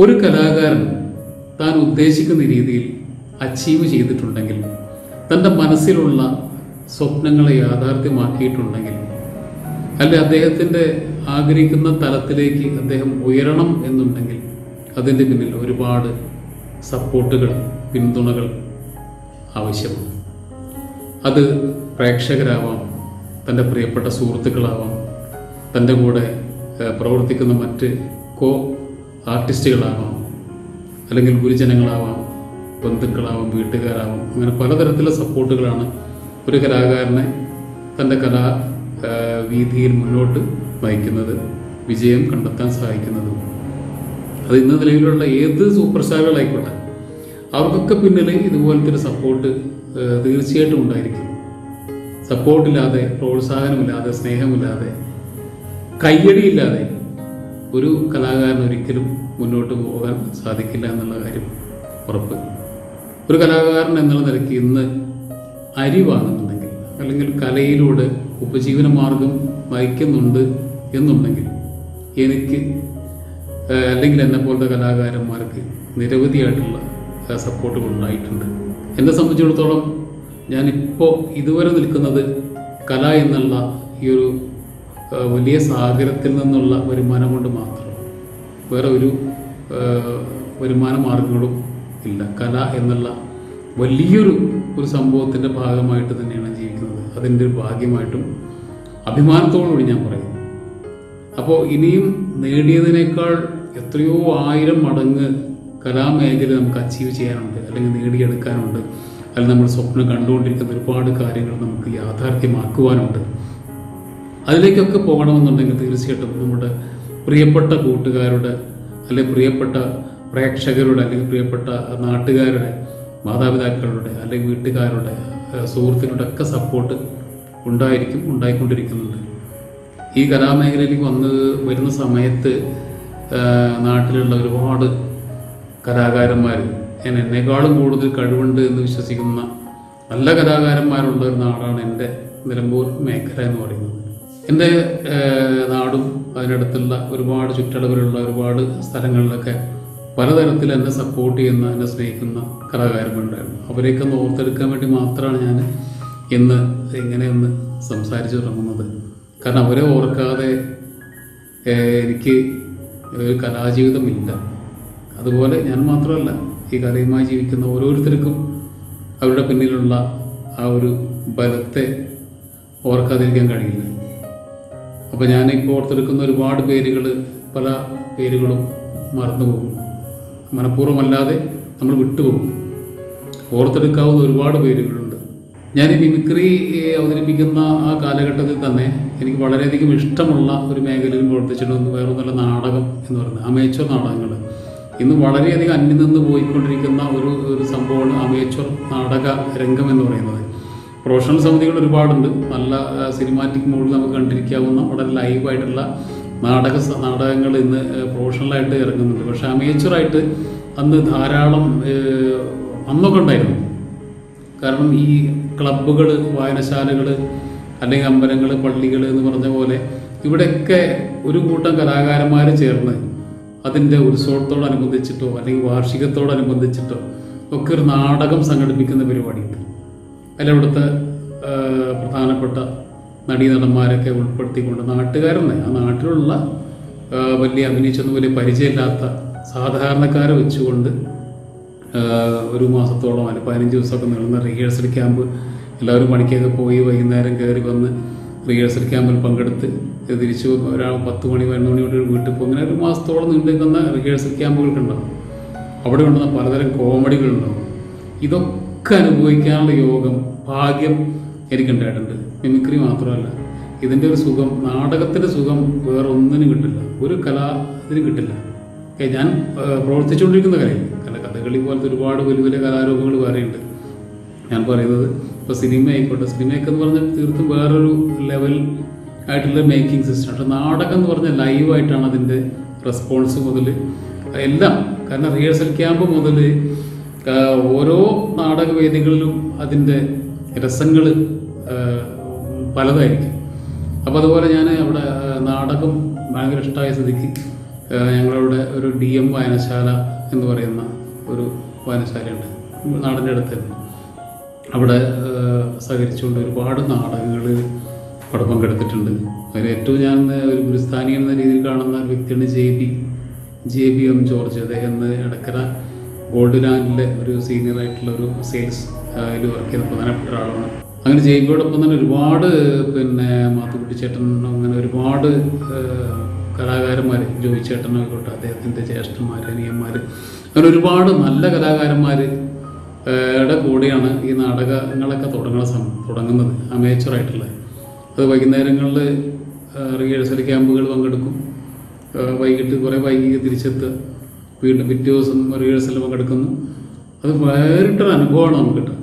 ഒരു കലാകാരൻ താൻ ഉദ്ദേശിക്കുന്ന രീതിയിൽ അച്ചീവ് ചെയ്തിട്ടുണ്ടെങ്കിൽ തന്റെ മനസ്സിലുള്ള സ്വപ്നങ്ങളെ യാഥാർത്ഥ്യമാക്കിയിട്ടുണ്ടെങ്കിൽ അല്ലെ അദ്ദേഹത്തിന്റെ ആഗ്രഹിക്കുന്ന തലത്തിലേക്ക് അദ്ദേഹം ഉയരണം എന്നുണ്ടെങ്കിൽ അതിന്റെ പിന്നിൽ ഒരുപാട് സപ്പോർട്ടുകൾ പിന്തുണകൾ ആവശ്യമാണ്. അത് പ്രേക്ഷകരാവാം തന്റെ പ്രിയപ്പെട്ട സുഹൃത്തുക്കളാവാം തന്റെ കൂടെ പ്രവർത്തിക്കുന്ന മറ്റ് കോ ആർട്ടിസ്റ്റുകളാവാം അല്ലെങ്കിൽ ഗുരുജനങ്ങളാവാം ബന്ധുക്കളാവാം വീട്ടുകാരാവാം അങ്ങനെ പലതരത്തിലുള്ള സപ്പോർട്ടുകളാണ് ഒരു കലാകാരനെ തന്റെ കലാ വീതിയിൽ മുന്നോട്ട് നയിക്കുന്നത് വിജയം കണ്ടെത്താൻ സഹായിക്കുന്നത്. അത് ഇന്ന് നിലവിലുള്ള ഏത് സൂപ്പർ സ്റ്റാറുകളായിക്കോട്ടെ അവർക്കൊക്കെ പിന്നിൽ ഇതുപോലത്തെ ഒരു സപ്പോർട്ട് തീർച്ചയായിട്ടും ഉണ്ടായിരിക്കും. സപ്പോർട്ടില്ലാതെ പ്രോത്സാഹനമില്ലാതെ സ്നേഹമില്ലാതെ കയ്യടിയില്ലാതെ ഒരു കലാകാരൻ ഒരിക്കലും മുന്നോട്ട് പോകാൻ സാധിക്കില്ല എന്നുള്ള കാര്യം ഉറപ്പ്. ഒരു കലാകാരൻ എന്നുള്ള നിലയ്ക്ക് ഇന്ന് അരിവാണെന്നുണ്ടെങ്കിൽ അല്ലെങ്കിൽ കലയിലൂടെ ഉപജീവന മാർഗം വഹിക്കുന്നുണ്ട് എന്നുണ്ടെങ്കിൽ എനിക്ക് അല്ലെങ്കിൽ എന്നെ പോലത്തെ കലാകാരന്മാർക്ക് നിരവധിയായിട്ടുള്ള സപ്പോർട്ടുകൾ ഉണ്ടായിട്ടുണ്ട്. എന്നെ സംബന്ധിച്ചിടത്തോളം ഞാനിപ്പോൾ ഇതുവരെ നിൽക്കുന്നത് കല എന്നുള്ള ഈ ഒരു വലിയ സാഗരത്തിൽ നിന്നുള്ള വരുമാനം കൊണ്ട് മാത്രം. വേറെ ഒരു വരുമാന മാർഗങ്ങളും ഇല്ല. കല എന്നുള്ള വലിയൊരു ഒരു സംഭവത്തിന്റെ ഭാഗമായിട്ട് തന്നെയാണ് ജീവിക്കുന്നത്. അതിന്റെ ഒരു ഭാഗ്യമായിട്ടും അഭിമാനത്തോടുകൂടി ഞാൻ പറയുന്നു. അപ്പോൾ ഇനിയും നേടിയതിനേക്കാൾ എത്രയോ ആയിരം മടങ്ങ് കലാമേഖല നമുക്ക് അച്ചീവ് ചെയ്യാനുണ്ട് അല്ലെങ്കിൽ നേടിയെടുക്കാനുണ്ട് അല്ലെങ്കിൽ നമ്മൾ സ്വപ്നം കണ്ടുകൊണ്ടിരിക്കുന്ന ഒരുപാട് കാര്യങ്ങൾ നമുക്ക് യാഥാർത്ഥ്യമാക്കുവാനുണ്ട്. അതിലേക്കൊക്കെ പോകണമെന്നുണ്ടെങ്കിൽ തീർച്ചയായിട്ടും നമ്മുടെ പ്രിയപ്പെട്ട കൂട്ടുകാരുടെ അല്ലെങ്കിൽ പ്രിയപ്പെട്ട പ്രേക്ഷകരുടെ അല്ലെങ്കിൽ പ്രിയപ്പെട്ട നാട്ടുകാരുടെ മാതാപിതാക്കളുടെ അല്ലെങ്കിൽ വീട്ടുകാരുടെ സുഹൃത്തുക്കളുടെ ഒക്കെ സപ്പോർട്ട് ഉണ്ടായിരിക്കും ഉണ്ടായിക്കൊണ്ടിരിക്കുന്നുണ്ട്. ഈ കലാമേഖലയിലേക്ക് വന്ന് വരുന്ന സമയത്ത് നാട്ടിലുള്ള ഒരുപാട് കലാകാരന്മാർ എന്നെക്കാളും കൂടുതൽ കഴിവുണ്ട് എന്ന് വിശ്വസിക്കുന്ന നല്ല കലാകാരന്മാരുള്ള ഒരു നാടാണ് എന്റെ നിലമ്പൂർ മേഖല എന്ന് പറയുന്നത്. എന്റെ നാടും നാടും അതിനടുത്തുള്ള ഒരുപാട് ചുറ്റളവിലുള്ള ഒരുപാട് സ്ഥലങ്ങളിലൊക്കെ പലതരത്തിൽ എന്നെ സപ്പോർട്ട് ചെയ്യുന്ന എന്നെ സ്നേഹിക്കുന്ന കലാകാരന്മാരുണ്ടായിരുന്നു. അവരെയൊക്കെ ഒന്ന് ഓർത്തെടുക്കാൻ വേണ്ടി മാത്രമാണ് ഞാൻ ഇന്ന് ഇങ്ങനെയൊന്ന് സംസാരിച്ചു തുടങ്ങുന്നത്. കാരണം അവരെ ഓർക്കാതെ എനിക്ക് ഒരു കലാജീവിതമില്ല. അതുപോലെ ഞാൻ മാത്രമല്ല ഈ കലയുമായി ജീവിക്കുന്ന ഓരോരുത്തർക്കും അവരുടെ പിന്നിലുള്ള ആ ഒരു ബലത്തെ ഓർക്കാതിരിക്കാൻ കഴിയില്ല. അപ്പോൾ ഞാനിപ്പോൾ ഓർത്തെടുക്കുന്ന ഒരുപാട് പേരുകൾ പല പേരുകളും മറന്നുപോകും. മനഃപൂർവമല്ലാതെ നമ്മൾ വിട്ടുപോകും. ഓർത്തെടുക്കാവുന്ന ഒരുപാട് പേരുകളുണ്ട്. ഞാൻ ഈ മിമിക്രി അവതരിപ്പിക്കുന്ന ആ കാലഘട്ടത്തിൽ തന്നെ എനിക്ക് വളരെയധികം ഇഷ്ടമുള്ള ഒരു മേഖലയിൽ പ്രവർത്തിച്ചിട്ടുണ്ട് വേറെ നല്ല നാടകം എന്ന് പറയുന്നത് അമേച്ചർ നാടകങ്ങൾ ഇന്ന് വളരെയധികം അന്യം നിന്ന് പോയിക്കൊണ്ടിരിക്കുന്ന ഒരു ഒരു സംഭവമാണ് അമേച്ചർ നാടക രംഗം എന്ന് പറയുന്നത്. പ്രൊഫഷണൽ സമിതികൾ ഒരുപാടുണ്ട്. നല്ല സിനിമാറ്റിക് മോഡിൽ നമുക്ക് കണ്ടിരിക്കാവുന്ന വളരെ ലൈവായിട്ടുള്ള നാടക നാടകങ്ങൾ ഇന്ന് പ്രൊഫഷണലായിട്ട് ഇറങ്ങുന്നുണ്ട്. പക്ഷെ അമേച്ചറായിട്ട് അന്ന് ധാരാളം അന്നൊക്കെ ഉണ്ടായിരുന്നു. കാരണം ഈ ക്ലബ്ബുകൾ വായനശാലകൾ അല്ലെങ്കിൽ അമ്പലങ്ങൾ പള്ളികൾ എന്ന് പറഞ്ഞ പോലെ ഇവിടെയൊക്കെ ഒരു കൂട്ടം കലാകാരന്മാർ ചേർന്ന് അതിന്റെ ഉത്സവത്തോടനുബന്ധിച്ചിട്ടോ അല്ലെങ്കിൽ വാർഷികത്തോടനുബന്ധിച്ചിട്ടോ ഒക്കെ ഒരു നാടകം സംഘടിപ്പിക്കുന്ന പരിപാടിയുണ്ട്. അതിൽ അവിടുത്തെ പ്രധാനപ്പെട്ട നടീനടന്മാരൊക്കെ ഉൾപ്പെടുത്തിക്കൊണ്ട് നാട്ടുകാരെന്നെ ആ നാട്ടിലുള്ള വലിയ അഭിനയിച്ചൊന്നും വലിയ പരിചയമില്ലാത്ത സാധാരണക്കാരെ വെച്ചുകൊണ്ട് ഒരു മാസത്തോളം അല്ലെങ്കിൽ പതിനഞ്ച് ദിവസമൊക്കെ നീളുന്ന റിഹേഴ്സൽ ക്യാമ്പ് എല്ലാവരും പണിക്കൊക്കെ പോയി വൈകുന്നേരം കയറി വന്ന് റിഹേഴ്സൽ ക്യാമ്പിൽ പങ്കെടുത്ത് തിരിച്ചു ഒരാൾ പത്ത് മണി പതിനൊന്ന് മണി തൊട്ട് വീട്ടിൽ പോകും. അങ്ങനെ ഒരു മാസത്തോളം നീണ്ടു നിൽക്കുന്ന റിഹേഴ്സൽ ക്യാമ്പുകൾക്കുണ്ടാവും അവിടെ ഉണ്ടെന്ന പലതരം കോമഡികളുണ്ടാവും ഇതൊക്കെ അനുഭവിക്കാനുള്ള യോഗം ഭാഗ്യം എനിക്കുണ്ടായിട്ടുണ്ട് മിമിക്രി മാത്രമല്ല ഇതിന്റെ ഒരു സുഖം നാടകത്തിന്റെ സുഖം വേറെ ഒന്നിനും കിട്ടില്ല. ഒരു കല ഇതിന് കിട്ടില്ല. ഞാൻ പ്രവർത്തിച്ചുകൊണ്ടിരിക്കുന്ന കലയിൽ കല കഥകളി പോലത്തെ ഒരുപാട് വലിയ വലിയ കലാരൂപങ്ങൾ വേറെയുണ്ട്. ഞാൻ പറയുന്നത് ഇപ്പോൾ സിനിമ ആയിക്കോട്ടെ സിനിമയൊക്കെ എന്ന് പറഞ്ഞാൽ തീർത്തും വേറൊരു ലെവൽ ആയിട്ടുള്ള മേക്കിംഗ് സിസ്റ്റം. പക്ഷെ നാടകം എന്ന് പറഞ്ഞാൽ ലൈവായിട്ടാണ് അതിന്റെ റെസ്പോൺസ് മുതൽ എല്ലാം. കാരണം റിഹേഴ്സൽ ക്യാമ്പ് മുതൽ ഓരോ നാടക വേദികളിലും അതിന്റെ രസങ്ങൾ പലതായിരിക്കും. അപ്പോൾ അതുപോലെ ഞാൻ അവിടെ നാടകം ഭയങ്കര ഇഷ്ടമായ സ്ഥിതിക്ക് ഞങ്ങളവിടെ ഒരു ഡി എം വായനശാല എന്ന് പറയുന്ന ഒരു വായനശാലയുണ്ട്. നാടിന്റെ അടുത്ത് തന്നെ. അവിടെ സഹകരിച്ചുകൊണ്ട് ഒരുപാട് നാടകങ്ങൾ അവിടെ പങ്കെടുത്തിട്ടുണ്ട്. അതിൽ ഏറ്റവും ഞാൻ ഒരു ഗുരുസ്ഥാനി എന്ന രീതിയിൽ കാണുന്ന വ്യക്തിയാണ് J B J B M George. അദ്ദേഹം ഇടക്കര ഗോൾഡ് ലാൻഡിലെ ഒരു സീനിയർ ആയിട്ടുള്ള ഒരു സെയിൽസ് അതിൽ വർക്ക് ചെയ്യുന്ന പ്രധാനപ്പെട്ട ഒരാളാണ്. അങ്ങനെ ജെ ബിയോടൊപ്പം തന്നെ ഒരുപാട് പിന്നെ മാത്തുക്കുട്ടി ചേട്ടൻ അങ്ങനെ ഒരുപാട് കലാകാരന്മാർ ജോയി ചേട്ടനായിക്കോട്ടെ അദ്ദേഹത്തിന്റെ ജ്യേഷ്ഠന്മാർ അനിയന്മാർ അങ്ങനെ ഒരുപാട് നല്ല കലാകാരന്മാർ യുടെ കൂടെയാണ് ഈ നാടകങ്ങളൊക്കെ തുടങ്ങുന്ന സം തുടങ്ങുന്നത് അമേച്ചറായിട്ടുള്ള അത് വൈകുന്നേരങ്ങളിൽ റിഹേഴ്സൽ ക്യാമ്പുകൾ പങ്കെടുക്കും. വൈകിട്ട് കുറേ വൈകി തിരിച്ചെത്തുക. വീണ്ടും പിറ്റേ ദിവസം റിഹേഴ്സൽ പങ്കെടുക്കുന്നു അത് വേറിട്ടൊരു അനുഭവമാണ് നമുക്ക് കിട്ടുന്നത്.